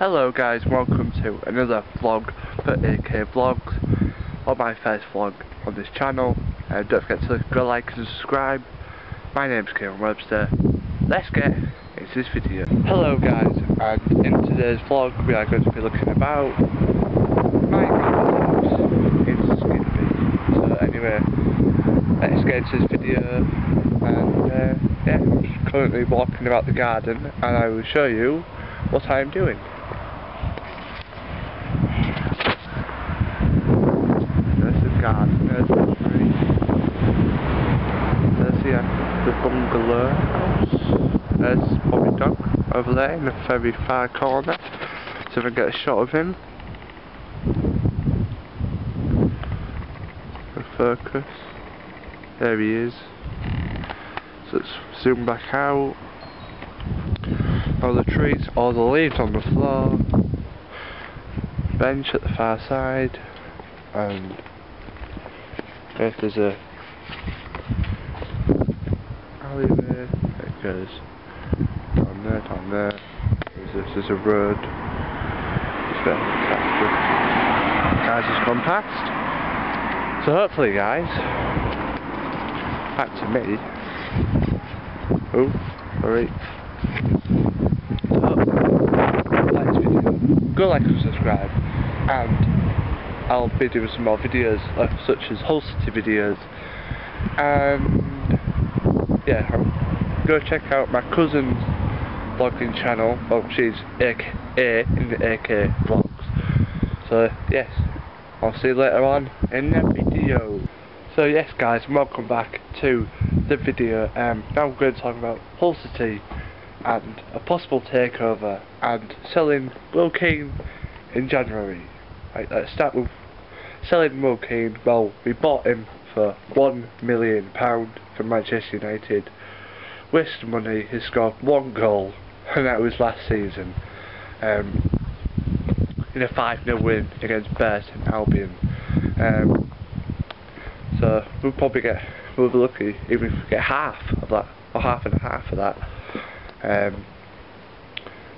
Hello guys, welcome to another vlog for AK Vlogs, or my first vlog on this channel. And don't forget to go like and subscribe. My name's Kieran Webster. Let's get into this video. Hello guys, and in today's vlog we are going to be looking about my house in. So anyway, let's get into this video. And uh, yeah, I'm currently walking about the garden and I will show you what I am doing. There's the there's the the, bungalow house. There's Bobby Dog over there in the very far corner. So if I get a shot of him. The focus. There he is. So let's zoom back out. All the trees, all the leaves on the floor. Bench at the far side. And if there's a alleyway that goes down there, down there. There's a, there's a road. A tractor. Guys just gone past. So hopefully guys, back to me. Oh, sorry. So hopefully, like this video, go like and subscribe and I'll be doing some more videos uh, such as Hull City videos. And yeah go check out my cousin's vlogging channel. Well she's AK, in the AK vlogs. So yes I'll see you later on in the video. So yes guys welcome back to the video. Um, now I'm going to talk about Hull City and a possible takeover and selling Will Keane in January. Right, let's start with selling Keane. Well, we bought him for one million pound from Manchester United. Wasted money. He scored one goal, and that was last season. Um, in a 5-0 win against Burton Albion. Um, so we'll probably get, we'll be lucky even if we get half of that, or half and a half of that. Um,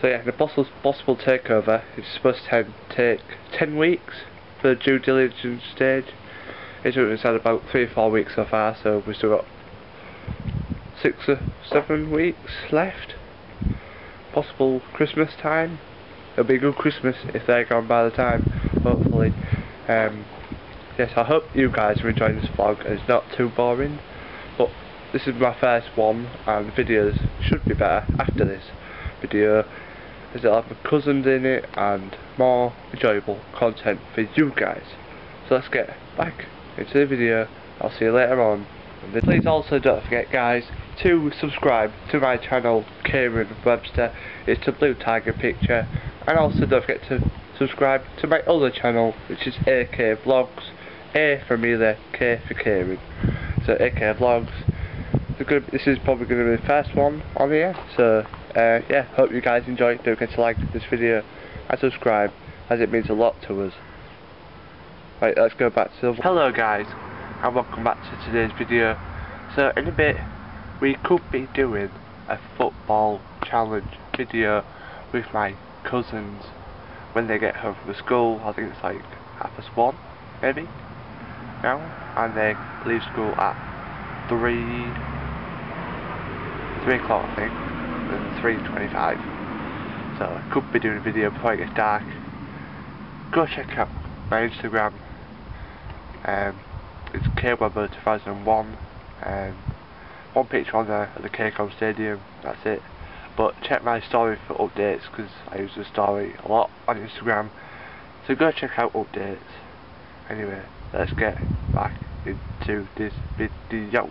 so yeah, the possible, possible takeover is supposed to take 10 weeks the due diligence stage. It's only had about 3 or 4 weeks so far, so we've still got 6 or 7 weeks left. Possible Christmas time. It'll be a good Christmas if they're gone by the time, hopefully. Um, yes, I hope you guys are enjoying this vlog it's not too boring. But this is my first one and the videos should be better after this video as it'll have my cousins in it and more enjoyable content for you guys. So let's get back into the video. I'll see you later on. Please also don't forget guys to subscribe to my channel Kieran Webster. It's a blue tiger picture. And also don't forget to subscribe to my other channel which is AK Vlogs. A for me Amelia, K for Kieran. So AK Vlogs. This is probably going to be the first one on here. So uh, yeah, hope you guys enjoy. Don't forget to like this video and subscribe as it means a lot to us. Right, let's go back to the... Hello guys, and welcome back to today's video. So in a bit, we could be doing a football challenge video with my cousins when they get home from school. I think it's like half past one, maybe, now. And they leave school at three, three o'clock I think than 3.25 so I could be doing a video before it gets dark. Go check out my Instagram. Um, it's kwebber2001 um, one picture on there at the KCOM Stadium. That's it. But check my story for updates because I use the story a lot on Instagram. So go check out updates. Anyway let's get back into this video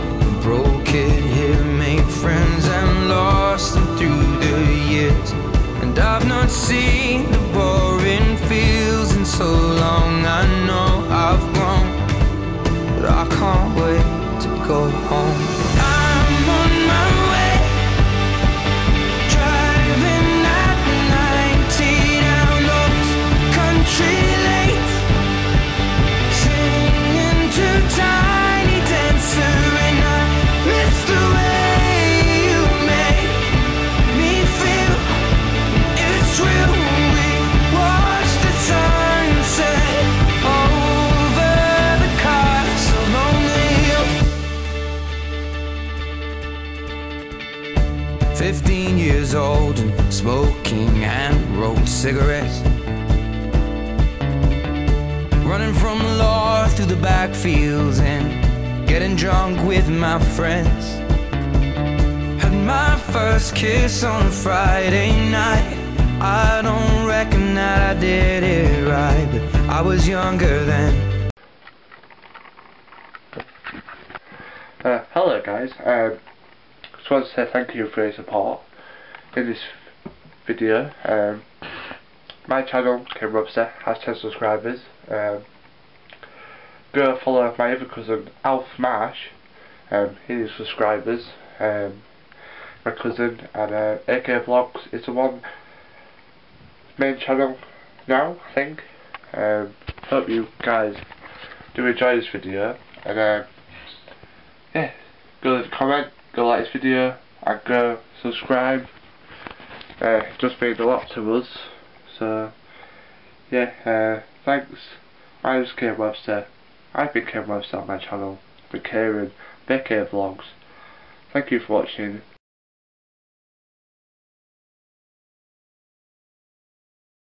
broke it here, made friends and lost them through the years. And I've not seen the boring fields in so long. I 15 years old and smoking and rolled cigarettes. Running from the law through the backfields and getting drunk with my friends. Had my first kiss on a Friday night. I don't reckon that I did it right, but I was younger then. Uh, hello guys. Uh just want to say thank you for your support in this video. Um, my channel, Kim Webster, has 10 subscribers. Um, go follow my other cousin, Alf Marsh. Um, he has subscribers. Um, my cousin and uh, AK Vlogs is the one main channel now, I think. Um, hope you guys do enjoy this video and um, yeah, go leave a comment, go like this video, and go subscribe. Uh, it just means a lot to us. So, yeah, uh, thanks. My name is Kieran Webster. I've been Kieran Webster on my channel, the Kieran BK Vlogs. Thank you for watching.